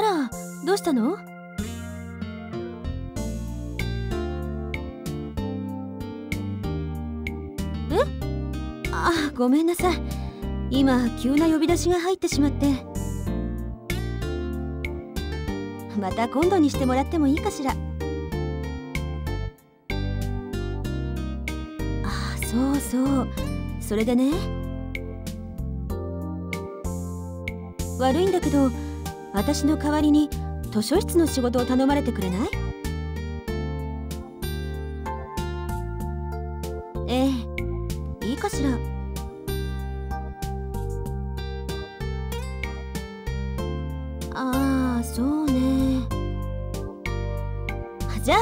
らどうしたの？え？あごめんなさい。今急な呼び出しが入ってしまって。また今度にしてもらってもいいかしら？あそうそう。それでね。悪いんだけど私の代わりに図書室の仕事を頼まれてくれない？ええ。いいかしら？ああそうね。じゃあ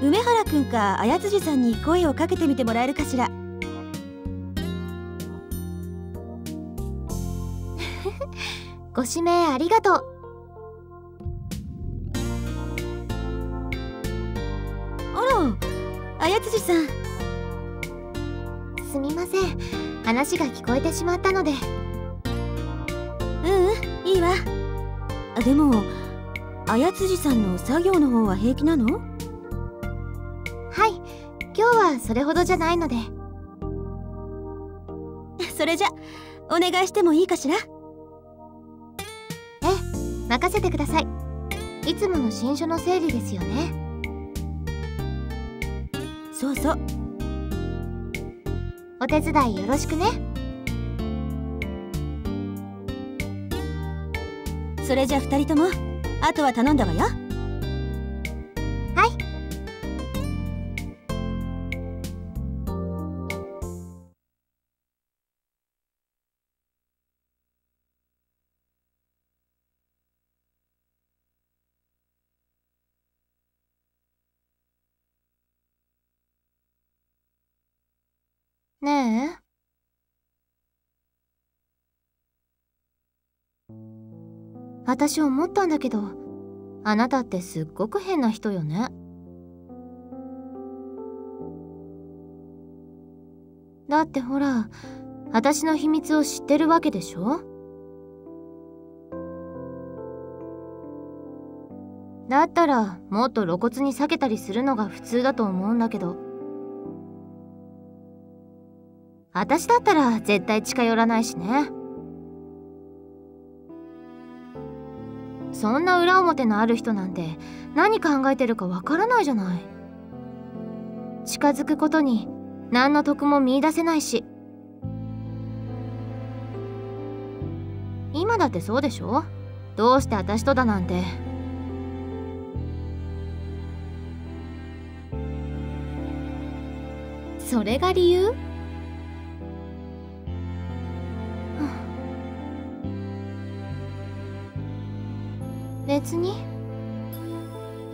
梅原くんか綾辻さんに声をかけてみてもらえるかしら？ご指名ありがとう。あら綾辻さん。すみません。話が聞こえてしまったので。ううんいいわ。でも綾辻さんの作業の方は平気なの？はい。今日はそれほどじゃないので。それじゃお願いしてもいいかしら？任せてください。いつもの新書の整理ですよね。そうそう。お手伝いよろしくね。それじゃ2人ともあとは頼んだわよねえ。私思ったんだけどあなたってすっごく変な人よね。だってほら私の秘密を知ってるわけでしょ？だったらもっと露骨に避けたりするのが普通だと思うんだけど。私だったら絶対近寄らないしね。そんな裏表のある人なんて何考えてるかわからないじゃない。近づくことに何の得も見いだせないし。今だってそうでしょ？どうして私とだなんて。それが理由？別に。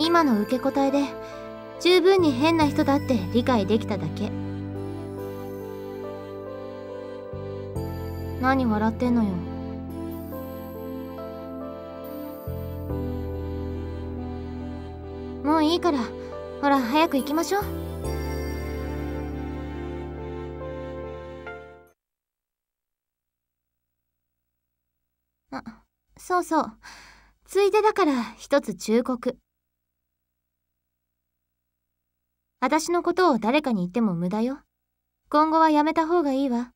今の受け答えで十分に変な人だって理解できただけ。何笑ってんのよ。もういいからほら早く行きましょう。あそうそう。ついでだから一つ忠告。私のことを誰かに言っても無駄よ。今後はやめた方がいいわ。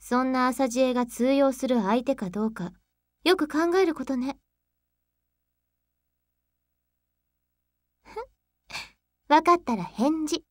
そんな朝知恵が通用する相手かどうかよく考えることね。分かったら返事。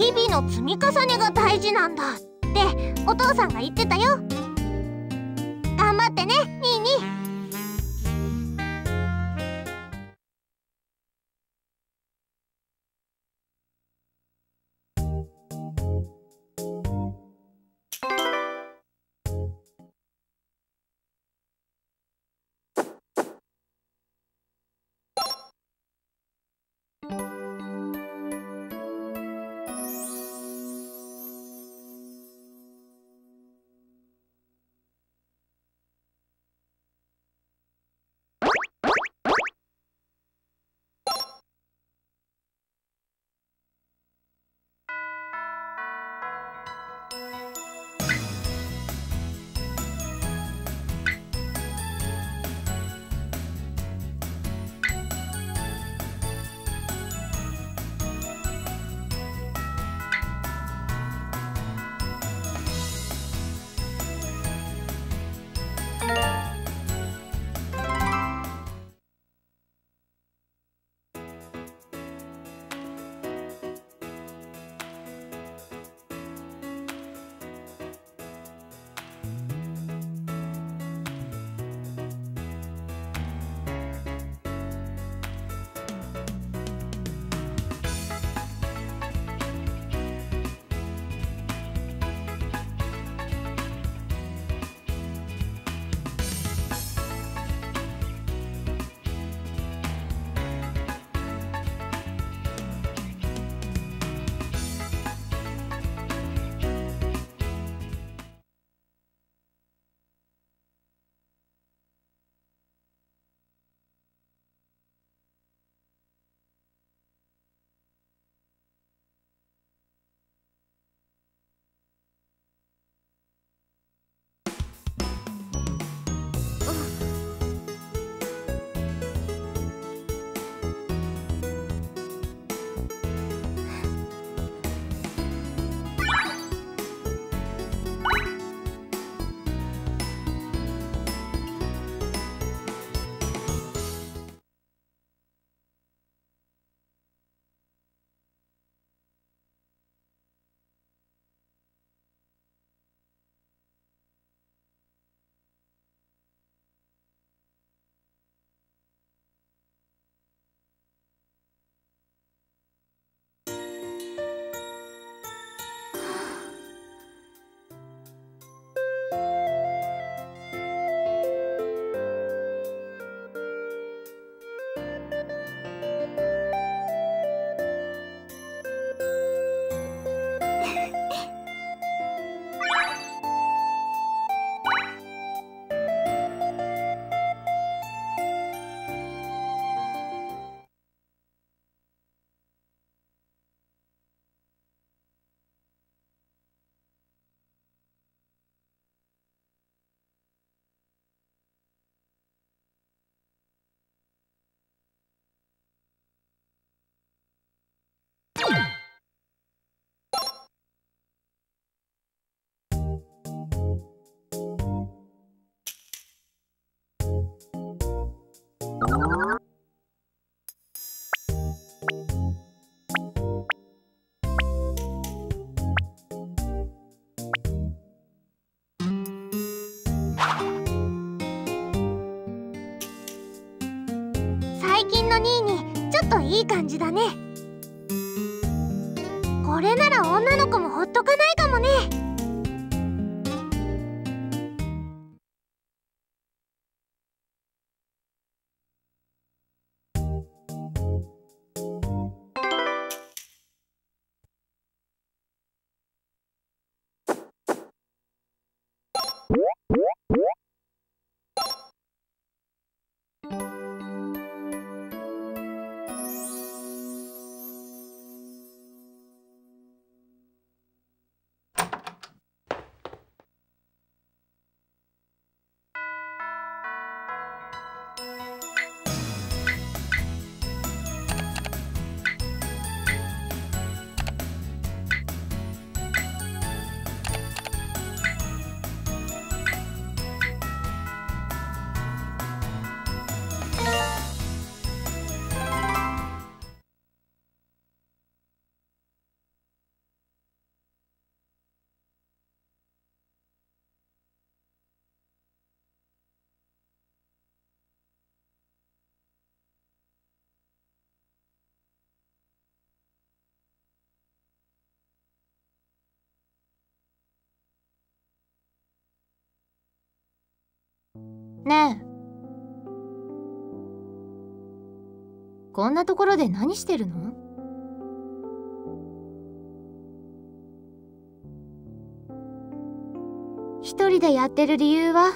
日々の積み重ねが大事なんだってお父さんが言ってたよ。頑張ってね。最近のニーニーちょっといい感じだね。ねえ。こんなところで何してるの？一人でやってる理由は？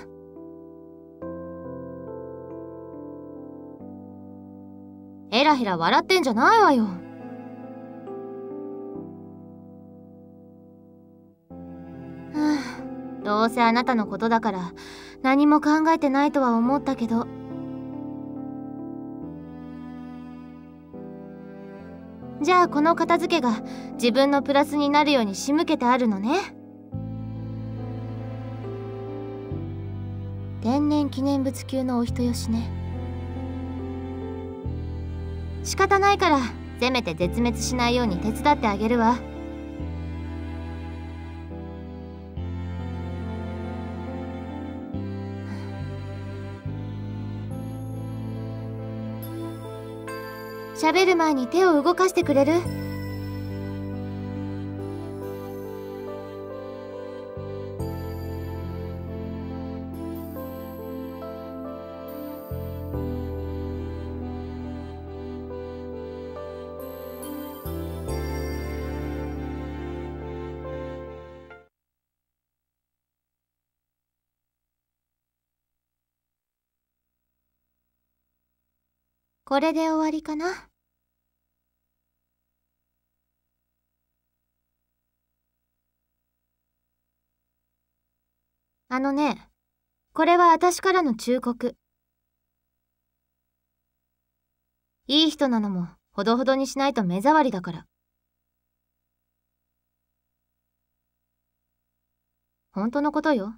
ヘラヘラ笑ってんじゃないわよ。どうせあなたのことだから何も考えてないとは思ったけど。じゃあこの片付けが自分のプラスになるように仕向けてあるのね。天然記念物級のお人よしね。仕方ないからせめて絶滅しないように手伝ってあげるわ。喋る前に手を動かしてくれる？これで終わりかな？あのね、これは私からの忠告。いい人なのもほどほどにしないと目障りだから。本当のことよ。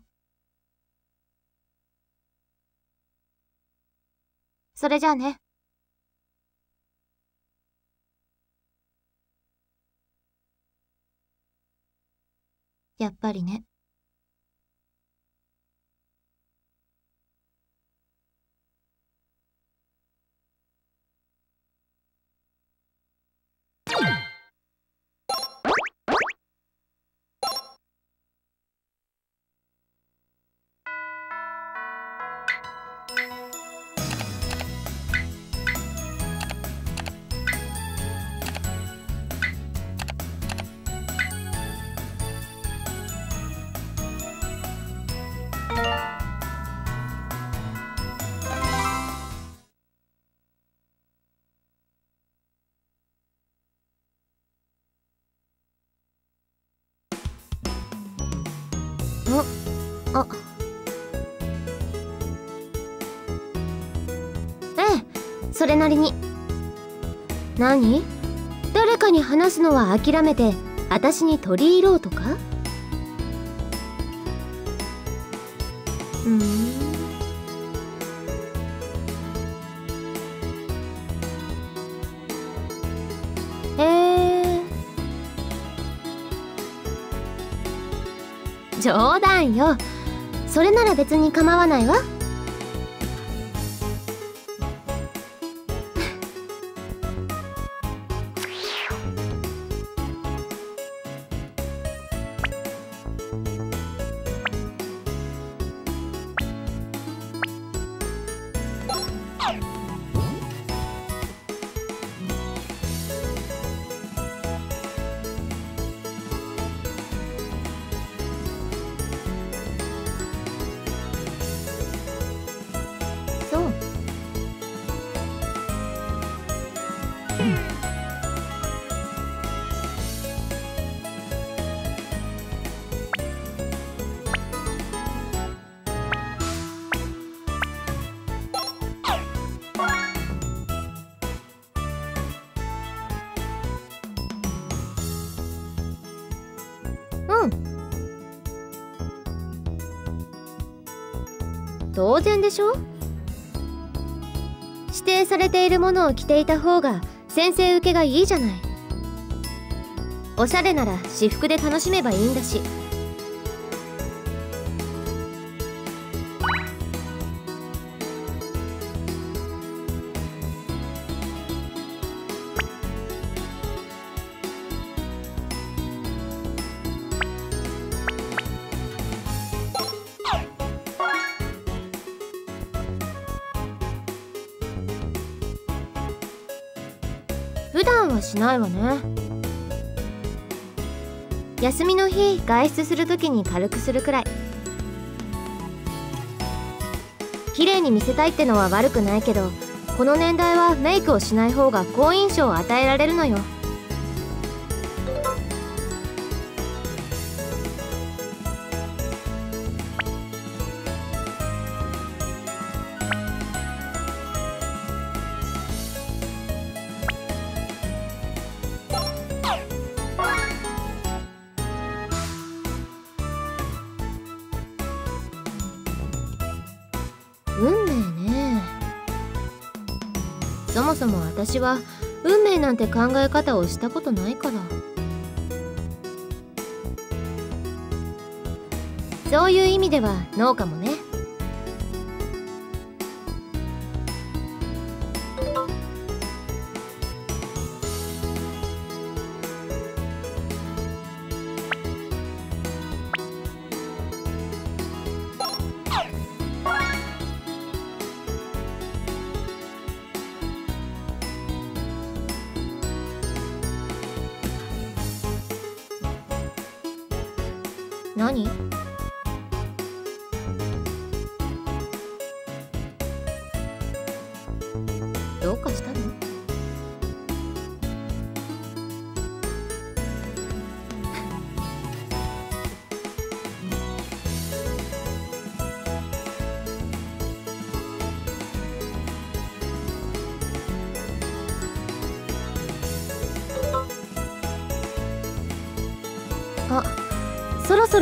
それじゃあね。やっぱりね。あ。ええそれなりに。何？誰かに話すのは諦めて私に取り入ろうとか？うん。冗談よ。それなら別に構わないわ。当然でしょ？指定されているものを着ていた方が先生受けがいいじゃない。おしゃれなら私服で楽しめばいいんだし。しないわね。休みの日外出する時に軽くするくらい。綺麗に見せたいってのは悪くないけどこの年代はメイクをしない方が好印象を与えられるのよ。私は運命なんて考え方をしたことないから。そういう意味では農家もね。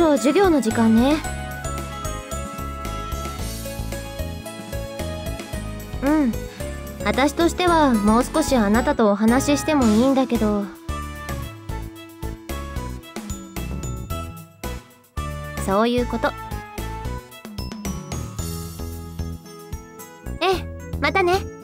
ろ授業の時間ね。うん。私としてはもう少しあなたとお話ししてもいいんだけど。そういうこと。ええまたね。